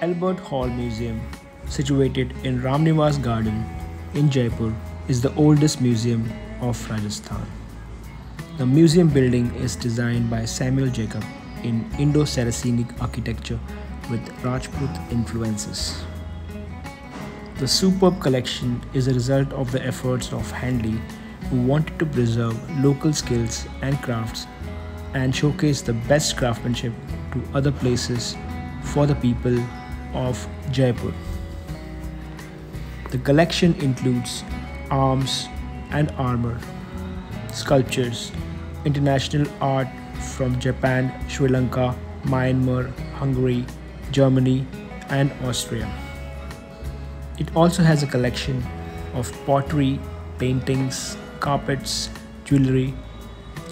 Albert Hall Museum, situated in Ramnivas Garden in Jaipur, is the oldest museum of Rajasthan. The museum building is designed by Samuel Jacob in Indo-Saracenic architecture with Rajput influences. The superb collection is a result of the efforts of Hendley who wanted to preserve local skills and crafts and showcase the best craftsmanship to other places for the people of Jaipur. The collection includes arms and armor, sculptures, international art from Japan, Sri Lanka, Myanmar, Hungary, Germany, and Austria. It also has a collection of pottery, paintings, carpets, jewelry,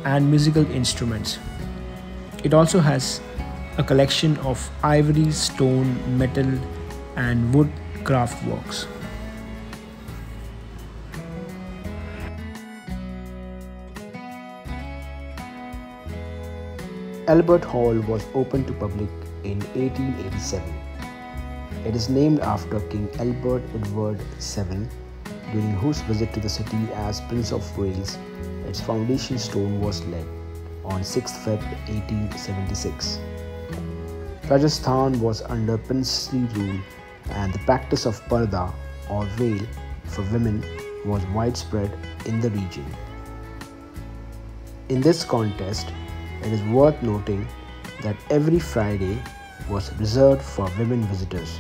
and musical instruments. It also has a collection of ivory, stone, metal, and wood craft works. Albert Hall was opened to public in 1887. It is named after King Albert Edward VII, during whose visit to the city as Prince of Wales, its foundation stone was laid on 6 Feb 1876. Rajasthan was under princely rule and the practice of parda or veil for women was widespread in the region. In this contest, it is worth noting that every Friday was reserved for women visitors.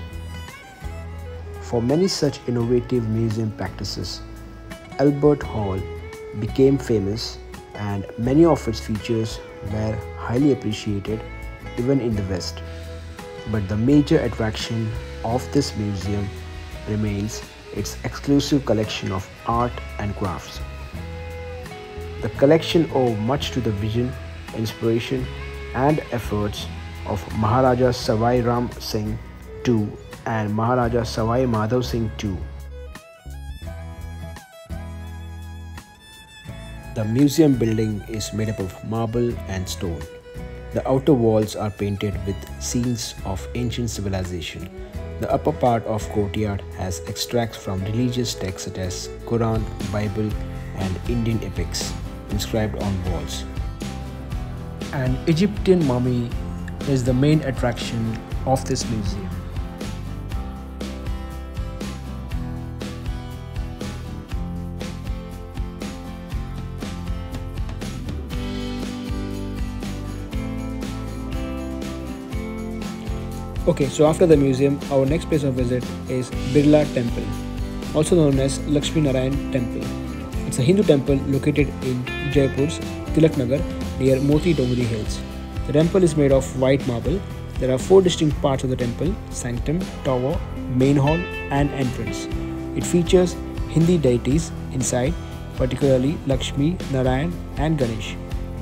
For many such innovative museum practices, Albert Hall became famous and many of its features were highly appreciated even in the West. But the major attraction of this museum remains its exclusive collection of art and crafts. The collection owes much to the vision inspiration and efforts of Maharaja Sawai Ram Singh II and Maharaja Sawai Madhav Singh II. The museum building is made up of marble and stone. The outer walls are painted with scenes of ancient civilization. The upper part of courtyard has extracts from religious texts such as Quran, Bible and Indian epics inscribed on walls. An Egyptian mummy is the main attraction of this museum. Okay, so after the museum, our next place of visit is Birla Temple, also known as Lakshmi Narayan Temple. It's a Hindu temple located in Jaipur's Tilak Nagar near Moti Dongri Hills. The temple is made of white marble. There are four distinct parts of the temple sanctum, tower, main hall, and entrance. It features Hindi deities inside, particularly Lakshmi, Narayan, and Ganesh.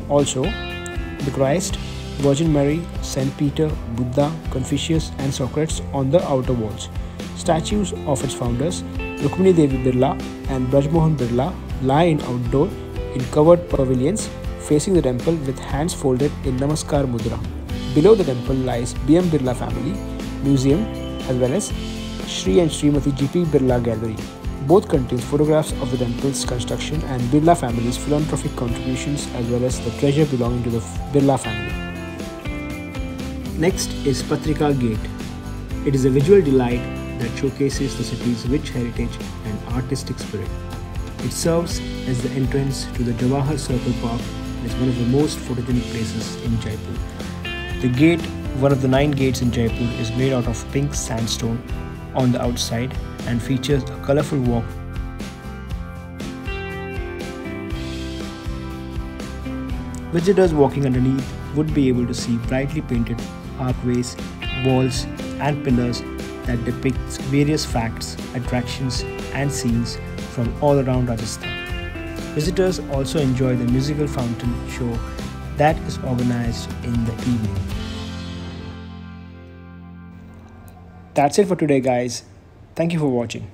Also, the Christ, Virgin Mary, Saint Peter, Buddha, Confucius, and Socrates on the outer walls. Statues of its founders, Rukmini Devi Birla and Brajmohan Birla, lie in outdoor in covered pavilions facing the temple with hands folded in Namaskar Mudra. Below the temple lies B.M. Birla Family Museum as well as Sri and Srimati G.P. Birla Gallery. Both contain photographs of the temple's construction and Birla family's philanthropic contributions as well as the treasure belonging to the Birla family. Next is Patrika Gate. It is a visual delight that showcases the city's rich heritage and artistic spirit. It serves as the entrance to the Jawahar Circle Park and is one of the most photogenic places in Jaipur. The gate, one of the nine gates in Jaipur, is made out of pink sandstone on the outside and features a colorful walk. Visitors walking underneath would be able to see brightly painted archways, walls, and pillars that depict various facts, attractions, and scenes from all around Rajasthan. Visitors also enjoy the musical fountain show that is organized in the evening. That's it for today, guys. Thank you for watching.